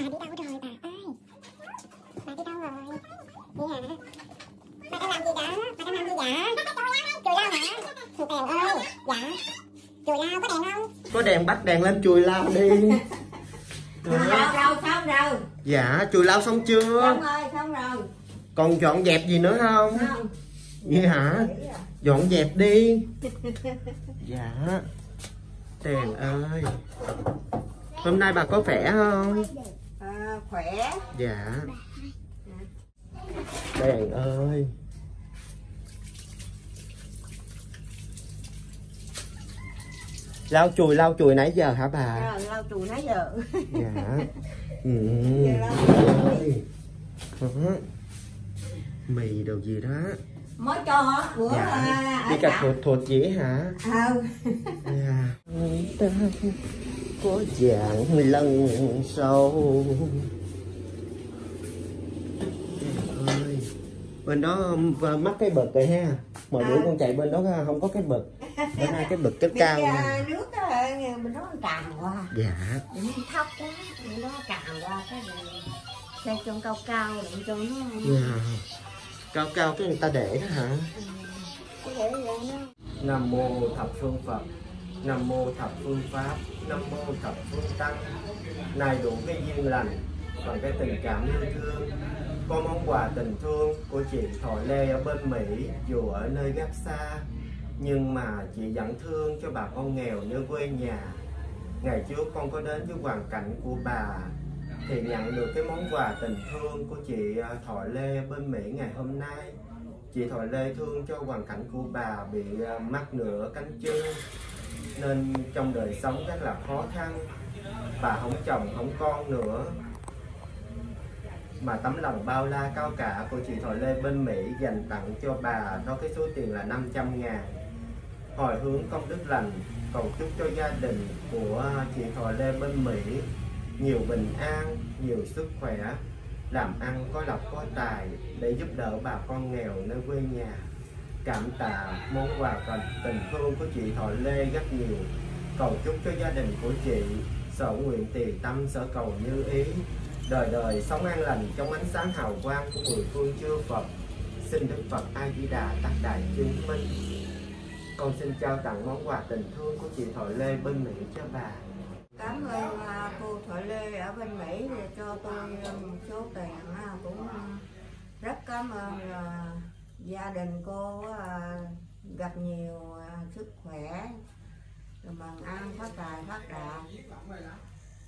Bà đi đâu rồi bà ơi? Bà đi đâu rồi? Đi hả? Bà đang làm gì vậy? Bà đang làm gì vậy? Chùi lao hả? Thằng Tèn ơi. Dạ. Chùi lao có đèn không? Có đèn bắt đèn lên chùi lao đi. Đó. đâu xong rồi. Dạ chùi lao xong chưa? Xong rồi xong rồi. Còn dọn dẹp gì nữa không? Không. Vậy hả? Dọn dẹp đi. Dạ. Đèn ơi. Hôm nay bà có khỏe không? À, khỏe. Dạ. Đèn ơi. Lau chùi lau chùi nãy giờ hả bà? Rồi lau chùi nãy giờ. Dạ. Ừ. Đó. mì đồ gì đó. Mới cho bữa dạ. à, đi ở cà trạm thụt thụt gì hả? Ờ dạ. Ta có dạng lần sâu Trời ơi bên đó mắc cái bực rồi ha. Mọi bữa À. con chạy bên đó không có cái bực. Bữa nay cái bực rất cao à, nha. nước mình nó tràn qua dạ. Mình thấp quá mình nó tràn qua cái xây cho cao cao đừng cho nó dạ. Cao cao cái người ta để đó hả? Ừ, để Nam mô thập phương Phật. Nam mô thập phương Pháp. Nam mô thập phương Tăng. Này đủ cái duyên lành Bằng cái tình cảm yêu thương có món quà tình thương của chị Thọ Lê ở bên Mỹ, Dù ở nơi gác xa, Nhưng mà chị vẫn thương cho bà con nghèo nơi quê nhà. Ngày trước con có đến với hoàn cảnh của bà, Thì nhận được cái món quà tình thương của chị à, Thọ Lê bên Mỹ ngày hôm nay. Chị Thọ Lê thương cho hoàn cảnh của bà bị à, mắc nửa cánh chân, nên trong đời sống rất là khó khăn. Bà không chồng, không con nữa mà tấm lòng bao la cao cả của chị Thọ Lê bên Mỹ dành tặng cho bà đó cái số tiền là 500 ngàn. Hồi hướng công đức lành, cầu chúc cho gia đình của chị Thọ Lê bên Mỹ nhiều bình an, nhiều sức khỏe, làm ăn có lộc có tài để giúp đỡ bà con nghèo nơi quê nhà. Cảm tạ món quà và tình thương của chị Thọ Lê rất nhiều. Cầu chúc cho gia đình của chị, sở nguyện tỳ tâm, sở cầu như ý đời đời sống an lành trong ánh sáng hào quang của mười phương chư Phật, xin Đức Phật A Di Đà tác đại chứng minh. Con xin trao tặng món quà tình thương của chị Thọ Lê bên Mỹ cho bà. Cảm ơn à, cô Thoại Lê ở bên Mỹ cho tôi à, một số tiền à, cũng rất cảm ơn gia đình cô gặp nhiều sức khỏe, rồi mừng ăn phát tài, phát đạt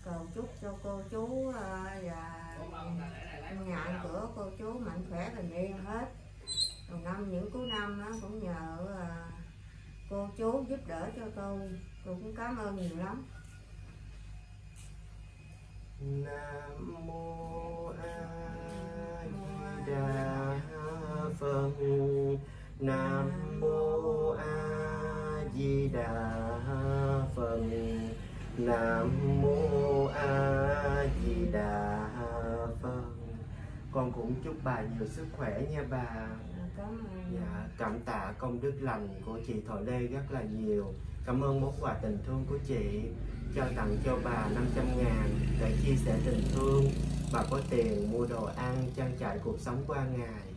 cầu chúc cho cô chú ờ, và nhà cửa cô chú mạnh khỏe bình yên hết. Còn năm, những cuối năm cũng nhờ ờ, cô chú giúp đỡ cho tôi tôi cũng cảm ơn nhiều lắm. Nam mô A Di Đà Phật. Nam mô A Di Đà Phật. Nam mô A Di Đà Phật. Con cũng chúc bà nhiều sức khỏe nha bà. Cảm ơn. Dạ, cảm tạ công đức lành của chị Thọ Lê rất là nhiều. Cảm ơn món quà tình thương của chị. Trao tặng cho bà 500 ngàn để chia sẻ tình thương. Bà có tiền mua đồ ăn trang trải cuộc sống qua ngày